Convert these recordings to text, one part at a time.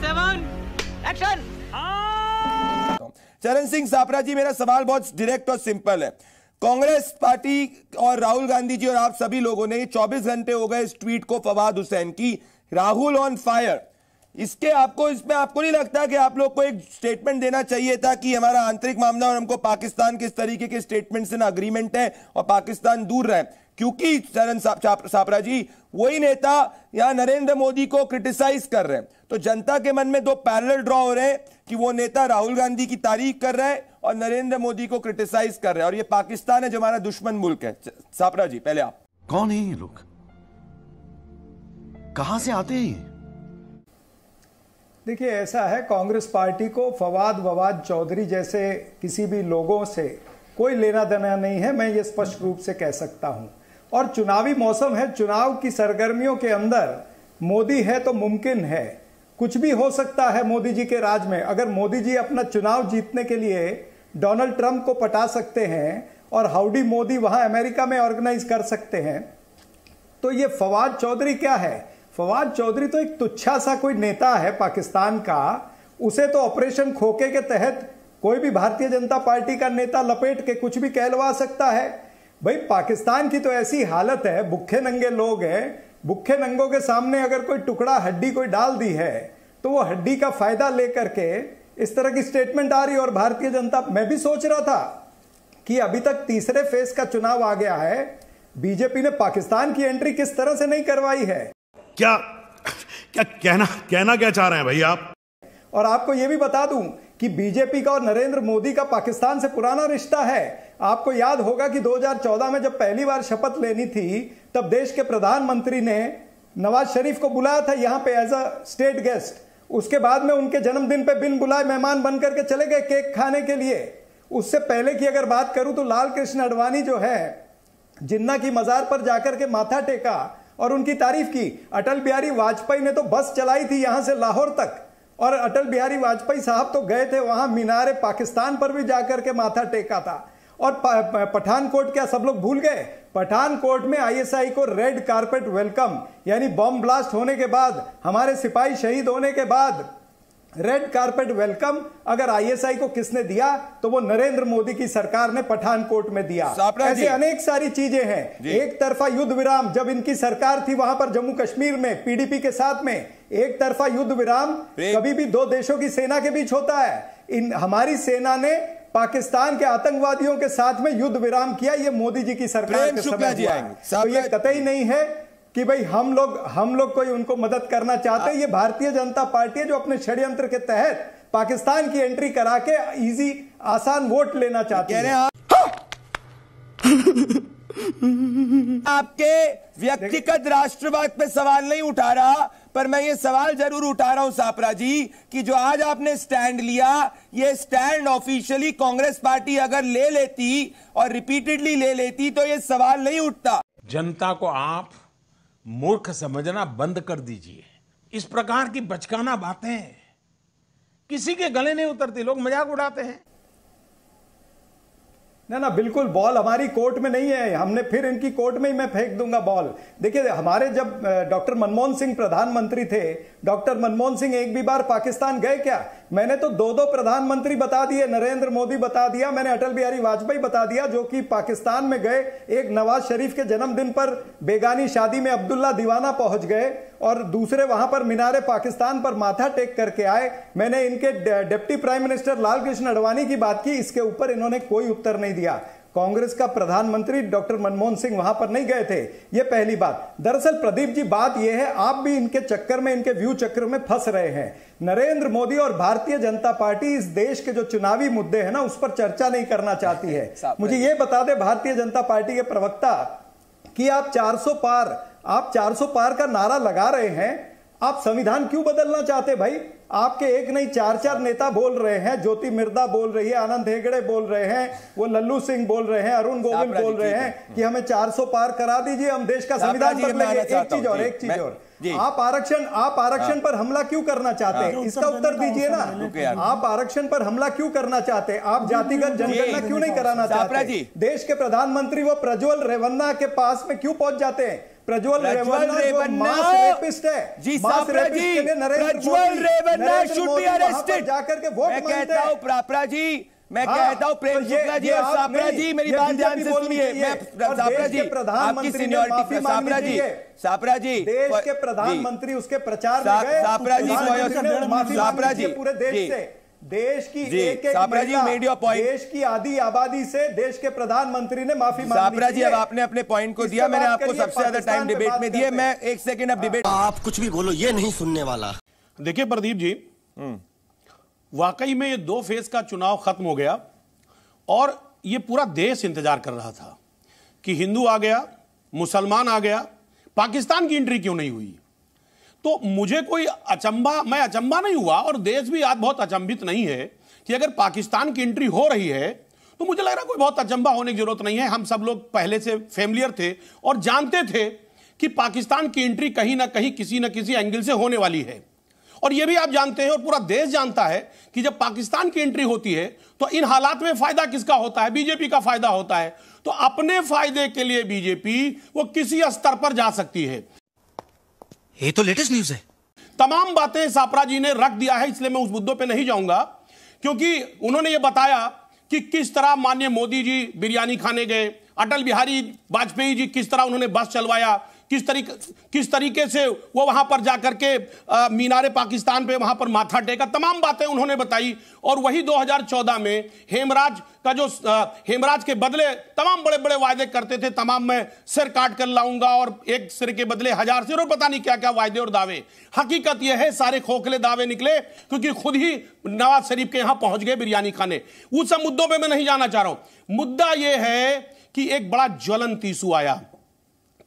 Action चरण सिंह सापरा जी, मेरा सवाल बहुत डायरेक्ट और सिंपल है। कांग्रेस पार्टी और राहुल गांधी जी और आप सभी लोगों ने 24 घंटे हो गए इस ट्वीट को फवाद हुसैन की। राहुल ऑन फायर इसके आपको, इसमें आपको नहीं लगता कि आप लोग को एक स्टेटमेंट देना चाहिए था कि हमारा आंतरिक मामला और हमको पाकिस्तान किस तरीके के स्टेटमेंट से ना अग्रीमेंट है और पाकिस्तान दूर रहे। क्योंकि चरण सापरा जी वही नेता यहाँ नरेंद्र मोदी को क्रिटिसाइज कर रहे हैं। तो जनता के मन में दो पैरल ड्रॉ हो रहे हैं कि वो नेता राहुल गांधी की तारीफ़ कर रहा है और नरेंद्र मोदी को क्रिटिसाइज कर रहे हैं। और ये पाकिस्तान है जो हमारा दुश्मन मुल्क है। सापरा जी पहले आप। कौन है ये लोग? कहाँ से आते हैं देखिए ऐसा है कांग्रेस पार्टी को फवाद ववाद चौधरी जैसे किसी भी लोगों से कोई लेना देना नहीं है। मैं ये स्पष्ट रूप से कह सकता हूँ। और चुनावी मौसम है, चुनाव की सरगर्मियों के अंदर मोदी है तो मुमकिन है। कुछ भी हो सकता है मोदी जी के राज में। अगर मोदी जी अपना चुनाव जीतने के लिए डोनाल्ड ट्रंप को पटा सकते हैं और हाउडी मोदी वहाँ अमेरिका में ऑर्गेनाइज कर सकते हैं तो ये फवाद चौधरी क्या है? फवाद चौधरी तो एक तुच्छा सा कोई नेता है पाकिस्तान का। उसे तो ऑपरेशन खोके के तहत कोई भी भारतीय जनता पार्टी का नेता लपेट के कुछ भी कहलवा सकता है। भाई पाकिस्तान की तो ऐसी हालत है भुखे नंगे लोग हैं। भुखे नंगों के सामने अगर कोई टुकड़ा हड्डी कोई डाल दी है तो वो हड्डी का फ़ायदा लेकर के इस तरह की स्टेटमेंट आ रही और भारतीय जनता मैं भी सोच रहा था कि अभी तक तीसरे फ़ेज़ का चुनाव आ गया है। बीजेपी ने पाकिस्तान की एंट्री किस तरह से नहीं करवाई है? क्या क्या कहना कहना क्या चाह रहे हैं भाई आप? और आपको यह भी बता दूँ कि बीजेपी का और नरेंद्र मोदी का पाकिस्तान से पुराना रिश्ता है। आपको याद होगा कि 2014 में जब पहली बार शपथ लेनी थी, तब देश के प्रधानमंत्री ने नवाज़ शरीफ को बुलाया था यहाँ पे एज अ स्टेट गेस्ट उसके बाद में उनके जन्मदिन पे बिन बुलाए मेहमान बन करके चले गए केक खाने के लिए। उससे पहले की अगर बात करूँ तो लाल कृष्ण अडवाणी जो है, जिन्ना की मजार पर जाकर के माथा टेका और उनकी तारीफ़ की, अटल बिहारी वाजपेयी ने तो बस चलाई थी यहाँ से लाहौर तक। और अटल बिहारी वाजपेयी साहब तो गए थे वहाँ मीनारे पाकिस्तान पर भी जाकर के माथा टेका था। और पठानकोट क्या सब लोग भूल गए? पठानकोट में आईएसआई को रेड कारपेट वेलकम, यानी बॉम्ब ब्लास्ट होने के बाद, हमारे सिपाही शहीद होने के बाद रेड कारपेट वेलकम अगर आईएसआई को किसने दिया तो वो नरेंद्र मोदी की सरकार ने पठानकोट में दिया। ऐसी अनेक सारी चीज़ें हैं। एक तरफा युद्ध विराम जब इनकी सरकार थी वहाँ पर जम्मू कश्मीर में पीडीपी के साथ में एक तरफा युद्ध विराम कभी भी दो देशों की सेना के बीच होता है। इन हमारी सेना ने पाकिस्तान के आतंकवादियों के साथ में युद्ध विराम किया ये मोदी जी की सरकार के समय हुआ। है तो ये कतई नहीं है। कि भाई हम लोग हम लोग कोई उनको मदद करना चाहते हैं। ये भारतीय जनता पार्टी है जो अपने षड्यंत्र के तहत पाकिस्तान की एंट्री करा के इजी आसान वोट लेना चाहते हैं। आपके व्यक्तिगत राष्ट्रवाद पे सवाल नहीं उठा रहा पर मैं ये सवाल ज़रूर उठा रहा हूँ सापरा जी कि जो आज आपने स्टैंड लिया ये स्टैंड ऑफिशियली कांग्रेस पार्टी अगर ले लेती और रिपीटेडली ले लेती तो ये सवाल नहीं उठता। जनता को आप मूर्ख समझना बंद कर दीजिए। इस प्रकार की बचकाना बातें। किसी के गले नहीं उतरती, लोग मज़ाक उड़ाते हैं। ना ना, बिल्कुल, बॉल हमारी कोर्ट में नहीं है। हमने फिर इनकी कोर्ट में ही मैं फेंक दूँगा बॉल। देखिए, हमारे जब डॉक्टर मनमोहन सिंह प्रधानमंत्री थे, डॉक्टर मनमोहन सिंह एक भी बार पाकिस्तान गए क्या? मैंने तो दो दो प्रधानमंत्री बता दिए, नरेंद्र मोदी बता दिया, मैंने अटल बिहारी वाजपेयी बता दिया, जो कि पाकिस्तान में गए, एक नवाज़ शरीफ के जन्मदिन पर बेगानी शादी में अब्दुल्ला दीवाना पहुँच गए और दूसरे वहाँ पर मीनारे पाकिस्तान पर माथा टेक करके आए। मैंने इनके deputy prime minister Lal Krishna Advani की बात की, इसके ऊपर इन्होंने कोई उत्तर नहीं दिया। कांग्रेस का प्रधानमंत्री डॉक्टर मनमोहन सिंह वहाँ पर नहीं गए थे। यह पहली बात। दरअसल प्रदीप जी बात यह है आप भी इनके चक्कर में इनके व्यू चक्कर में फंस रहे हैं। नरेंद्र मोदी और भारतीय जनता पार्टी इस देश के जो चुनावी मुद्दे हैं ना उस पर चर्चा नहीं करना चाहती है। मुझे यह बता दे भारतीय जनता पार्टी के प्रवक्ता कि आप 400 पार आप 400 पार का नारा लगा रहे हैं आप संविधान क्यों बदलना चाहते भाई? आपके एक नहीं चार चार नेता बोल रहे हैं ज्योति मिर्दा बोल रही है आनंद हेगड़े बोल रहे हैं वो लल्लू सिंह बोल रहे हैं अरुण गोविंद बोल रहे हैं कि हमें 400 पार करा दीजिए हम देश का संविधान बदलेंगे। एक चीज़ और एक चीज़ और। आप आरक्षण आप आरक्षण हाँ। पर हमला क्यों करना चाहते हैं? हाँ। इसका उत्तर दीजिए ना। आप आरक्षण पर हमला क्यों करना चाहते हैं? आप जातिगत जनगणना क्यों नहीं कराना चाहते देश के प्रधानमंत्री वो प्रज्वल रेवन्ना के पास में क्यों पहुँच जाते हैं? प्रज्वल प्रज्वल रेवन्ना रेवन्ना रेपिस्ट है जी सापरा जी के लिए नरेंद्र प्रज्वल रेवन्ना शुड बी मोदी वहाँ पर अरेस्टेड जाकर के वोट मैं मांगते कहता हूँ। प्रापरा जी मैं हाँ, कहता हूँ प्रेम तो शुक्ला जी और सापरा जी मेरी बात ध्यान से सुनिए। मैं सापरा जी आपकी प्रधानमंत्री सीनियरिटी पर सापरा जी सापरा जी देश के प्रधानमंत्री उसके प्रचार में गए सापरा जी, सापरा जी, पूरे देश से। देश की जी, एक एक महिला. देश की आधी आबादी से देश के प्रधानमंत्री ने माफ़ी सापरा जी अब आपने अपने पॉइंट को दिया मैंने आपको सबसे ज़्यादा टाइम डिबेट में दिए। मैं एक सेकंड अब डिबेट आप कुछ भी बोलो ये नहीं सुनने वाला। देखिए प्रदीप जी वाकई में ये दो फ़ेज़ का चुनाव खत्म हो गया और ये पूरा देश इंतज़ार कर रहा था कि हिंदू आ गया मुसलमान आ गया पाकिस्तान की एंट्री क्यों नहीं हुई? तो मुझे कोई अचंबा, मैं अचंबा नहीं हुआ और देश भी आज बहुत अचंभित नहीं है कि अगर पाकिस्तान की एंट्री हो रही है तो मुझे लग रहा कोई बहुत अचंबा होने की ज़रूरत नहीं है। हम सब लोग पहले से फेमिलियर थे और जानते थे कि पाकिस्तान की एंट्री कहीं ना कहीं, किसी न किसी एंगल से होने वाली है। और यह भी आप जानते हैं और पूरा देश जानता है कि जब पाकिस्तान की एंट्री होती है तो इन हालात में फ़ायदा किसका होता है? बीजेपी का फ़ायदा होता है। तो अपने फ़ायदे के लिए बीजेपी वो किसी स्तर पर जा सकती है। ये तो लेटेस्ट न्यूज़ है। तमाम बातें सापरा जी ने रख दिया है, इसलिए मैं उस मुद्दों पे नहीं जाऊँगा, क्योंकि उन्होंने ये बताया कि किस तरह माननीय मोदी जी बिरयानी खाने गए, अटल बिहारी वाजपेयी जी किस तरह उन्होंने बस चलवाया किस तरीके किस तरीके से वो वहाँ पर जाकर के मीनारे पाकिस्तान पे वहाँ पर माथा टेका। तमाम बातें उन्होंने बताई। और वही 2014 में हेमराज का जो हेमराज के बदले तमाम बड़े बड़े वायदे करते थे, तमाम मैं सिर काट कर लाऊँगा और एक सिर के बदले हज़ार सिर और पता नहीं क्या क्या वायदे और दावे। हकीकत यह है, सारे खोखले दावे निकले, क्योंकि खुद ही नवाज़ शरीफ के यहाँ पहुँच गए बिरयानी खाने। उस सब मुद्दों पर मैं नहीं जाना चाह रहा हूँ। मुद्दा यह है कि एक बड़ा ज्वलंत इशू आया।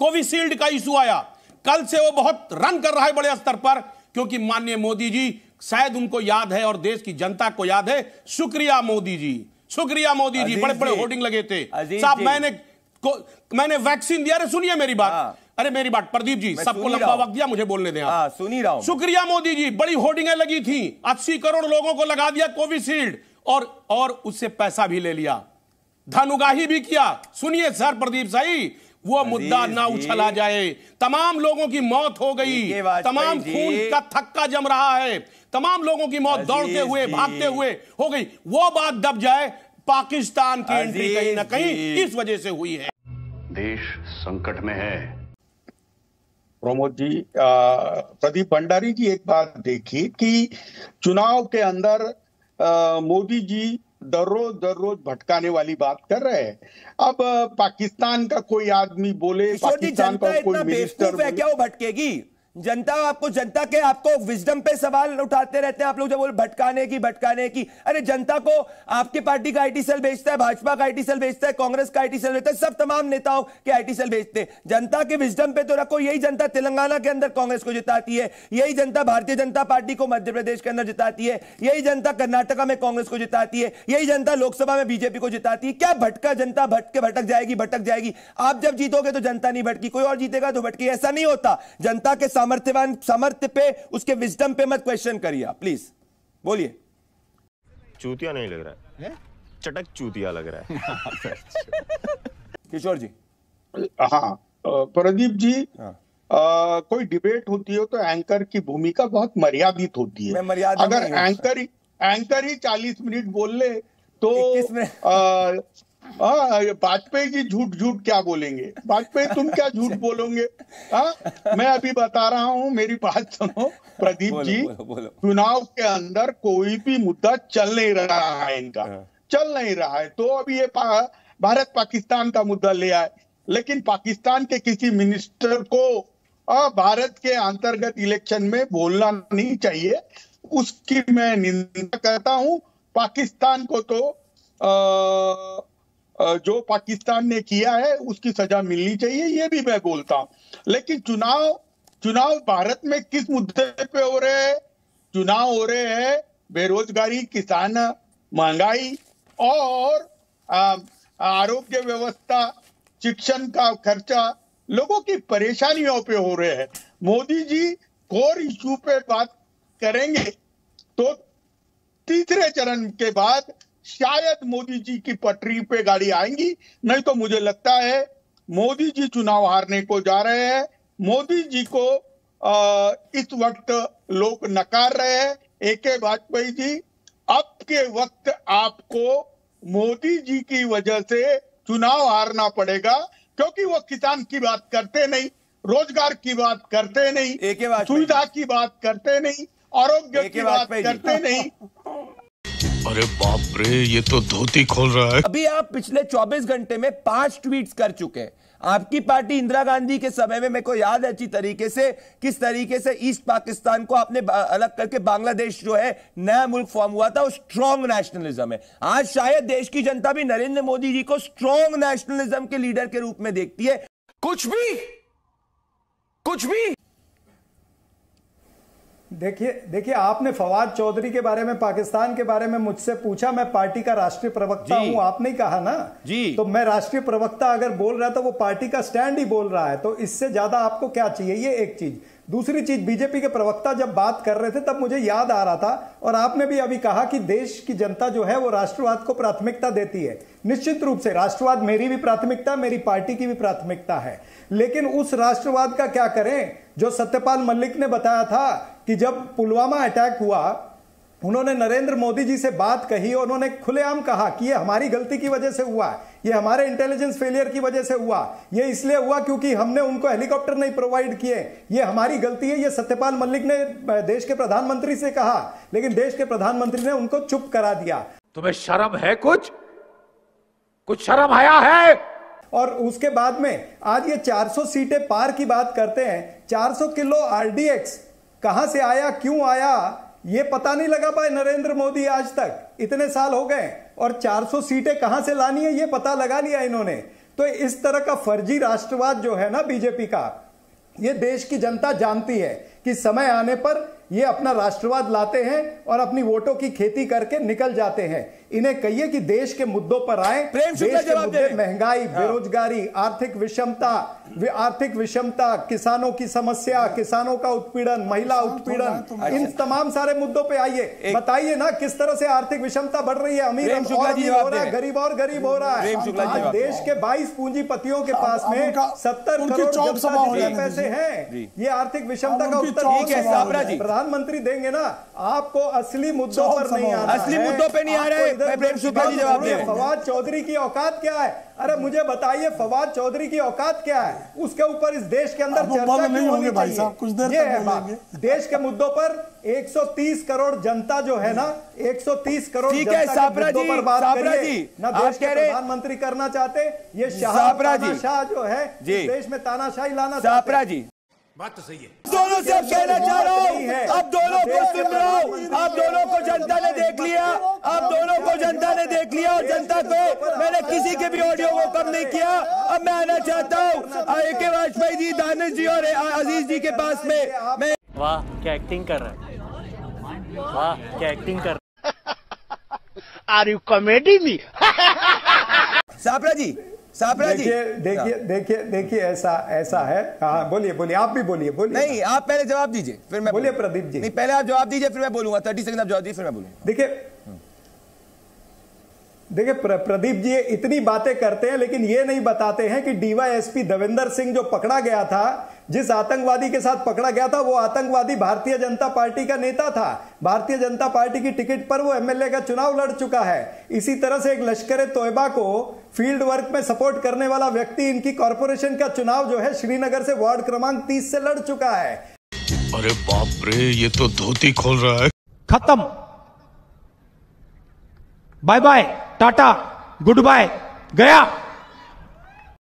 कोविशील्ड का इशू आया। कल से वो बहुत रन कर रहा है बड़े स्तर पर क्योंकि माननीय मोदी जी शायद उनको याद है और देश की जनता को याद है शुक्रिया मोदी जी। शुक्रिया मोदी जी बड़े बड़े होर्डिंग लगे थे। साहब मैंने को, मैंने वैक्सीन दिया अरे सुनिए मेरी बात। हाँ। अरे मेरी बात प्रदीप जी सबको लंबा वक्त दिया मुझे बोलने दें हाँ सुन रहा हूँ। शुक्रिया मोदी जी बड़ी होर्डिंगें लगी थी। अस्सी करोड़ लोगों को लगा दिया कोविशील्ड और और उससे पैसा भी ले लिया। धन उगाही भी किया। सुनिए सर प्रदीप सही वो मुद्दा ना उछला जाए। तमाम लोगों की मौत हो गई। तमाम खून का थक्का जम रहा है। तमाम लोगों की मौत दौड़ते हुए भागते हुए हो गई। वो बात दब जाए पाकिस्तान की एंट्री कहीं ना कहीं। इस वजह से हुई है। देश संकट में है। प्रमोद जी प्रदीप भंडारी जी एक बात देखिए कि चुनाव के अंदर मोदी जी दररोज दररोज भटकाने वाली बात कर रहे हैं। अब पाकिस्तान का कोई आदमी बोले पाकिस्तान का कोई मिनिस्टर है क्या वो भटकेगी? जनता आपको जनता के, आपको विजडम पे सवाल उठाते रहते हैं। आप लोग जब बोल भटकाने की भटकाने की, अरे जनता को आपकी पार्टी का आईटी सेल बेचता है, भाजपा का आईटी सेल बेचता है, कांग्रेस का आईटी सेल बेचता है, सब तमाम नेताओं के आईटी सेल बेचते हैं। जनता के विजडम पे तो रखो, यही जनता तेलंगाना के अंदर कांग्रेस को जिताती है, यही जनता भारतीय जनता पार्टी को मध्य प्रदेश के अंदर जिताती है, यही जनता कर्नाटका में कांग्रेस को जिताती है, यही जनता लोकसभा में बीजेपी को जिताती है। क्या भटका जनता, भटके भटक जाएगी भटक जाएगी। आप जब जीतोगे तो जनता नहीं भटकी, कोई और जीतेगा तो भटकी, ऐसा नहीं होता। जनता के सामर्थ्यवान सामर्थ्य पे उसके विजडम पे मत क्वेश्चन करिए आप प्लीज़ बोलिए. चूतिया नहीं लग रहा है। चटक चूतिया लग रहा है। किशोर जी. हाँ प्रदीप जी हाँ। अ, कोई डिबेट होती हो तो एंकर की भूमिका बहुत मर्यादित होती है। मैं मर्यादा अगर। एंकर ही एंकर ही चालीस मिनट बोल ले तो 21 मिनट। हाँ, वाजपेयी जी झूठ झूठ क्या बोलेंगे? वाजपेयी तुम क्या झूठ बोलोगे? हाँ मैं अभी बता रहा हूँ मेरी बात सुनो प्रदीप बोलो, जी बोलो, बोलो। चुनाव के अंदर कोई भी मुद्दा चल नहीं रहा है इनका। हाँ। चल नहीं रहा है। तो अभी ये पा, भारत पाकिस्तान का मुद्दा ले आए। लेकिन पाकिस्तान के किसी मिनिस्टर को आ, भारत के अंतर्गत इलेक्शन में बोलना नहीं चाहिए। उसकी मैं निंदा करता हूँ। पाकिस्तान को तो आ, जो पाकिस्तान ने किया है, उसकी सजा मिलनी चाहिए, ये भी मैं बोलता हूँ। लेकिन चुनाव चुनाव भारत में किस मुद्दे पे हो रहे हैं? चुनाव हो रहे हैं बेरोजगारी, किसान महँगाई और आरोग्य व्यवस्था, शिक्षण का खर्चा, लोगों की परेशानियों पे हो रहे हैं। मोदी जी कोर इशू पे बात करेंगे तो तीसरे चरण के बाद शायद मोदी जी की पटरी पे गाड़ी आएँगी नहीं तो मुझे लगता है मोदी जी चुनाव हारने को जा रहे हैं। मोदी जी को आ, इस वक्त लोग नकार रहे हैं। ए के वाजपेयी जी अब के वक्त आपको मोदी जी की वजह से चुनाव हारना पड़ेगा क्योंकि वो किसान की बात करते नहीं रोज़गार की बात करते नहीं सुविधा की बात करते नहीं आरोग्य की बात करते नहीं। अरे बाप रे ये तो धोती खोल रहा है। अभी आप पिछले 24 घंटे में पाँच ट्वीट्स कर चुके हैं। आपकी पार्टी इंदिरा गांधी के समय में मेरे को याद है अच्छी तरीके से किस तरीके से ईस्ट पाकिस्तान को आपने अलग करके बांग्लादेश जो है नया मुल्क फॉर्म हुआ था वो स्ट्रॉन्ग नेशनलिज्म है। आज शायद देश की जनता भी नरेंद्र मोदी जी को स्ट्रॉन्ग नेशनलिज्म के लीडर के रूप में देखती है। कुछ भी कुछ भी। देखिए देखिए आपने फवाद चौधरी के बारे में पाकिस्तान के बारे में मुझसे पूछा मैं पार्टी का राष्ट्रीय प्रवक्ता। हूँ आपने कहा ना? जी। तो मैं राष्ट्रीय प्रवक्ता अगर बोल रहा था वो पार्टी का स्टैंड ही बोल रहा है तो इससे ज़्यादा आपको क्या चाहिए? ये एक चीज़। दूसरी चीज़ बीजेपी के प्रवक्ता जब बात कर रहे थे तब मुझे याद आ रहा था और आपने भी अभी कहा कि देश की जनता जो है वो राष्ट्रवाद को प्राथमिकता देती है। निश्चित रूप से राष्ट्रवाद मेरी भी प्राथमिकता मेरी पार्टी की भी प्राथमिकता है। लेकिन उस राष्ट्रवाद का क्या करें? जो सत्यपाल मलिक ने बताया था कि जब पुलवामा अटैक हुआ उन्होंने नरेंद्र मोदी जी से बात कही और उन्होंने खुलेआम कहा कि ये हमारी गलती की वजह से हुआ है ये हमारे इंटेलिजेंस फेलियर की वजह से हुआ ये इसलिए हुआ क्योंकि हमने उनको हेलीकॉप्टर नहीं प्रोवाइड किए ये हमारी गलती है ये सत्यपाल मलिक ने देश के प्रधानमंत्री से कहा लेकिन देश के प्रधानमंत्री ने उनको चुप करा दिया। तुम्हें शर्म है कुछ? कुछ शर्म आया है? और उसके बाद में आज ये 400 सीटें पार की बात करते हैं 400 किलो आरडीएक्स कहाँ से आया, क्यों आया, ये पता नहीं लगा पाए नरेंद्र मोदी आज तक। इतने साल हो गए और 400 सीटें कहाँ से लानी है, ये पता लगा लिया इन्होंने। तो इस तरह का फर्जी राष्ट्रवाद जो है ना बीजेपी का, ये देश की जनता जानती है कि समय आने पर ये अपना राष्ट्रवाद लाते हैं और अपनी वोटों की खेती करके निकल जाते हैं। इन्हें कहिए कि देश के मुद्दों पर आए। प्रेम देश के मुद्दे महँगाई बेरोजगारी आर्थिक विषमता आर्थिक विषमता किसानों की समस्या किसानों का उत्पीड़न महिला उत्पीड़न इन तमाम सारे मुद्दों पे आइए। बताइए ना किस तरह से आर्थिक विषमता बढ़ रही है? अमीर हो रहा है गरीब और गरीब हो रहा है। देश के 22 पूंजीपतियों के पास में सत्तर करोड़ हो पैसे। हैं। ये आर्थिक विषमता का उत्तर है, हो। प्रधानमंत्री देंगे ना आपको असली मुद्दों पर नहीं सभा हो आना असली मुद्दों पर नहीं आ रहे। प्रेम शुक्ला जी जवाब दे। फवाद चौधरी की औकात क्या है? अरे मुझे बताइए फवाद चौधरी की औकात क्या है? उसके ऊपर इस देश के अंदर चर्चा क्यों नहीं होनी होंगे भाई साहब, कुछ देर ये है बात। देश के मुद्दों पर 130 करोड़ जनता जो है ना 130 करोड़ ठीक है, साबरा मुद्दों जी, पर बात साबरा जी, ना देश के प्रधानमंत्री करना चाहते ये शाह जी। है देश में तानाशाही लाना चाहते। जी। बात तो सही है। दोनों से अब कहना चाह रहा है। हूँ। अब दोनों को सुन रहा हूँ। अब दोनों को जनता ने देख लिया। अब दोनों को जनता ने देख लिया और जनता को मैंने किसी के भी ऑडियो को कम नहीं किया। अब मैं आना चाहता हूँ। ए के वाजपेयी जी दानिश जी और अज़ीज़ जी के पास में मैं वाह क्या एक्टिंग कर रहा है? वाह क्या एक्टिंग कर आर यू कॉमेडी मी सापरा जी देखिए देखिए देखिए देखिए ऐसा ऐसा है। हाँ बोलिए बोलिए आप भी बोलिए बोलिए। नहीं आप पहले जवाब दीजिए फिर मैं बोलिए प्रदीप जी। नहीं पहले आप जवाब दीजिए फिर मैं बोलूँगा। थर्टी सेकंड आप जवाब दीजिए फिर मैं बोलूँगा देखिए देखिए प्र, प्रदीप जी इतनी बातें करते हैं लेकिन ये नहीं बताते हैं कि डीवाईएसपी देवेंद्र सिंह जो पकड़ा गया था जिस आतंकवादी के साथ पकड़ा गया था वो आतंकवादी भारतीय जनता पार्टी का नेता था। भारतीय जनता पार्टी की टिकट पर वो एमएलए का चुनाव लड़ चुका है। इसी तरह से एक लश्कर तोयबा को फ़ील्ड वर्क में सपोर्ट करने वाला व्यक्ति इनकी कॉरपोरेशन का चुनाव जो है श्रीनगर से वार्ड क्रमांक तीस से लड़ चुका है। अरे बाप रे ये तो धोती खोल रहा है। खत्म। Bye bye tata good bye गया।